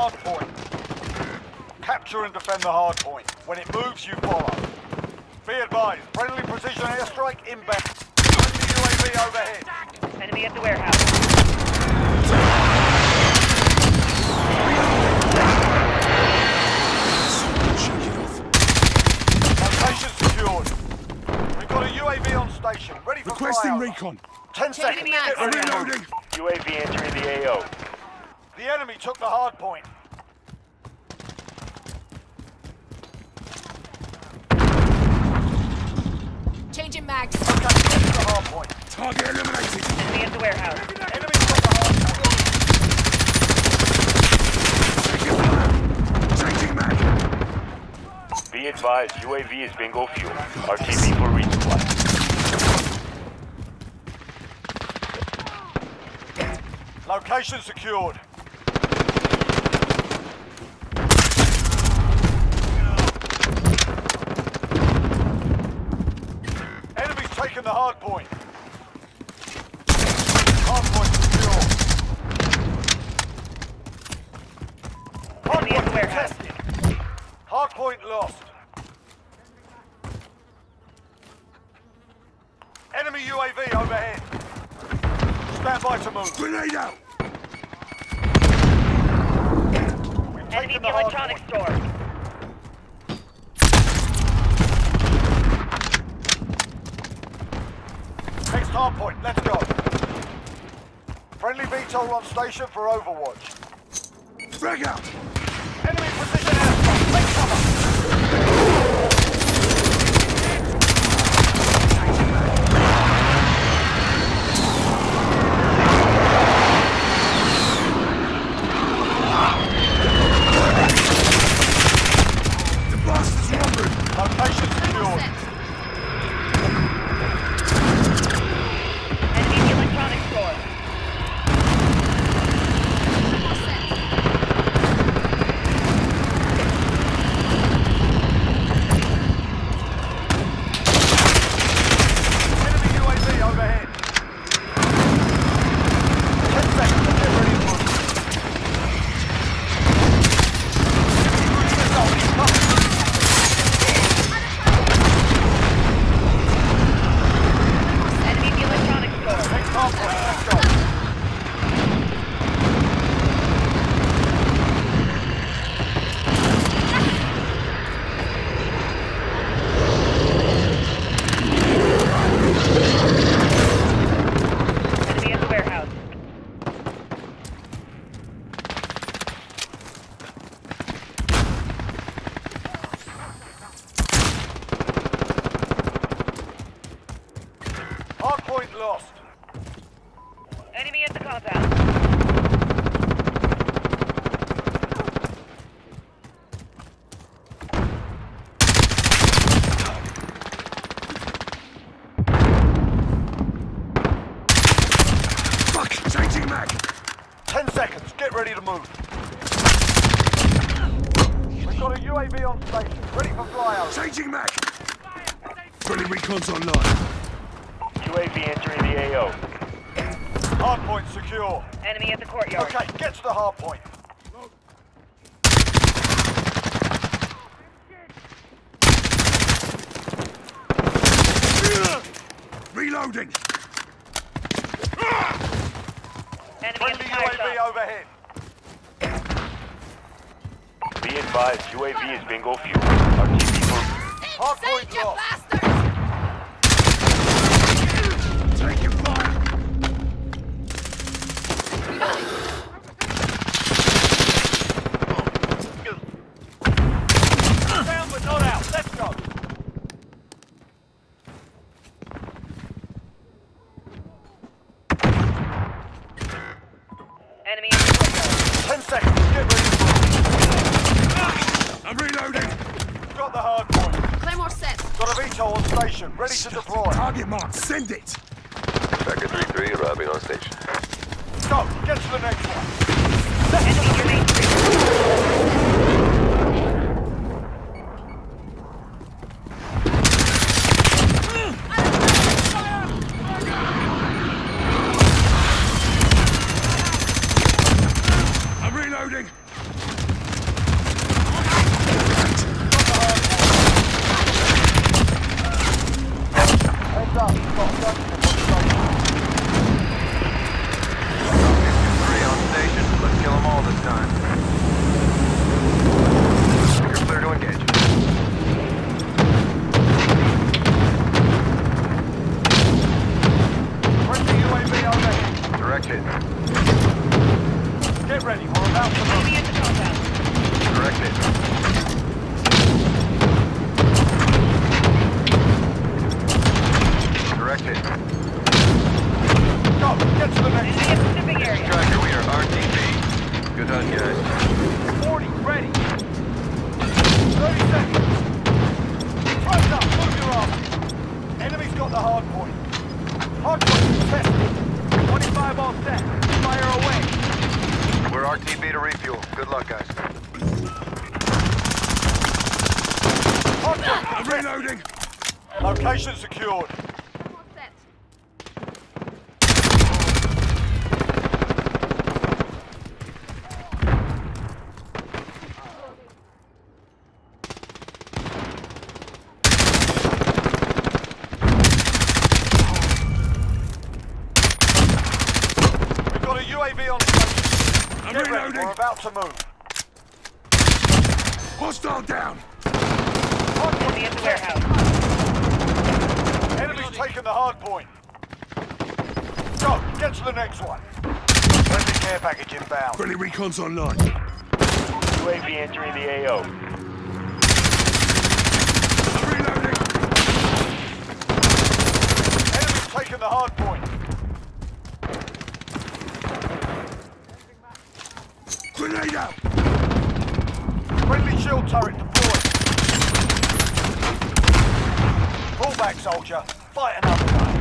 hard point. Capture and defend the hard point. When it moves, you follow. Be advised, friendly precision airstrike inbound. Friendly UAV overhead. Enemy at the warehouse. Shake. Location secured. We've got a UAV on station, ready for Requesting flyover. recon. Ten seconds. Enemy Get Reloading. UAV entering the AO. The enemy took the hard point. Changing mags. Okay, the hard point. Target eliminated. Enemy at the warehouse. Enemy took the hard point. Changing mag. Be advised, UAV is bingo fuel. RTB for resupply. Location secured. Enemy's taken the hard point. Hard point secure. Hard Enemy the point warehouse. contested. Hard point lost. Enemy UAV overhead. Stand by to move. Grenade out. We've Enemy the the electronics store. Next hard point, let's go. Friendly VTOL on station for Overwatch. Frag out. Enemy precision airstrike, take cover. The bastard's wandering. Location secured. Enemy at the electronics store. Enemy UAV overhead. Ten seconds to get ready to move. Missile incoming. Enemy at the electronics store. Next hard point, let's go. Enemy at the warehouse. Hard point lost. Enemy at the compound. Fuck. Changing mag. Ten seconds, get ready to move. We've got a UAV on station, ready for flyover. Changing mag. Friendly recon's online. UAV entering the AO. Hard point secure. Enemy at the courtyard. Okay, get to the hard point. Reloading. Enemy at the Friendly UAV overhead. Be advised, UAV is bingo fuel. RTB for Hard Insane, point you lost. bastards! Taking fire. Down but not out. Let's go. Enemy at the courtyard. Ten seconds. Get ready to. I'm reloading. Got the hard point. Claymore set. Got a VTOL on station, ready to deploy. Target mark. Send it. Tracker 3-3 arriving on station. Go. Get to the next one. Enemy remains free. I'm reloading. Get ready, we're about to move. Enemy at the compound. Directed. Directed. Go, get to the next Enemy at Pacific area. Striker, we are RTB. Good hunt, guys. 40, ready. 30 seconds. Up, move your arm. Enemy's got the hard point. Hard point contested. 25 all set. Fire away. We're RTB to refuel. Good luck, guys. Hard point I'm reloading. Location secured. UAV on station. I'm Get ready, we're about to move. Hostile down. Hard point Enemy at the warehouse. Enemy's taken the hard point. Go, get to the next one. Friendly care package inbound. Friendly recon's online. UAV entering the AO. I'm reloading. Enemy's taken the hard point. Grenade out. Friendly shield turret deployed. Pull back, soldier. Fight another way.